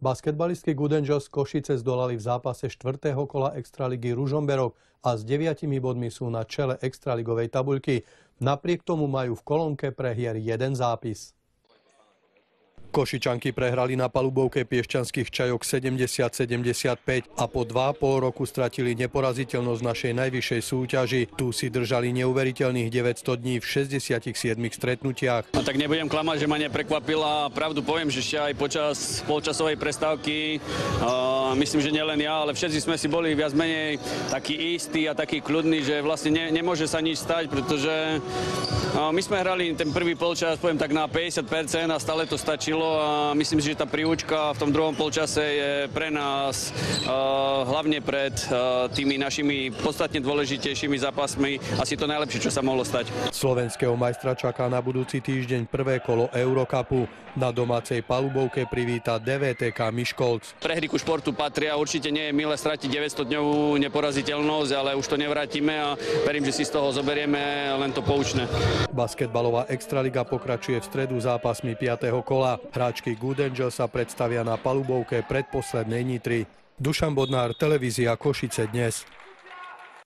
Basketbalistky Angels Košice zdolali v zápase 4. kola Extraligy Ružomberok a s 9 bodmi sú na čele Extraligovej tabuľky. Napriek tomu majú v kolónke prehier jeden zápis. Košičanky prehrali na palubovke piešťanských čajok 70-75 a po dva pol roku stratili neporaziteľnosť našej najvyššej súťaži. Tu si držali neuveriteľných 900 dní v 67 stretnutiach. A tak nebudem klamať, že ma neprekvapila. Pravdu poviem, že ešte aj počas polčasovej prestávky, uh, myslím, že nielen ja, ale všetci sme si boli viac menej takí istí a takí kľudní, že vlastne ne, nemôže sa nič stať, pretože uh, my sme hrali ten prvý polčas, poviem tak na 50% a stále to stačilo podarilo a myslím si, že tá príučka v tom druhom polčase je pre nás hlavne pred tými našimi podstatne dôležitejšími zápasmi asi to najlepšie, čo sa mohlo stať. Slovenského majstra čaká na budúci týždeň prvé kolo Eurocupu. Na domácej palubovke privíta DVTK Miškolc. Pre hry ku športu patria, určite nie je milé stratiť 900-dňovú neporaziteľnosť, ale už to nevrátime a verím, že si z toho zoberieme len to poučné. Basketbalová Extraliga pokračuje v stredu zápasmi 5. kola. Hráčky Good sa predstavia na palubovke predposlednej Nitry. Dušan Bodnár, televízia Košice dnes.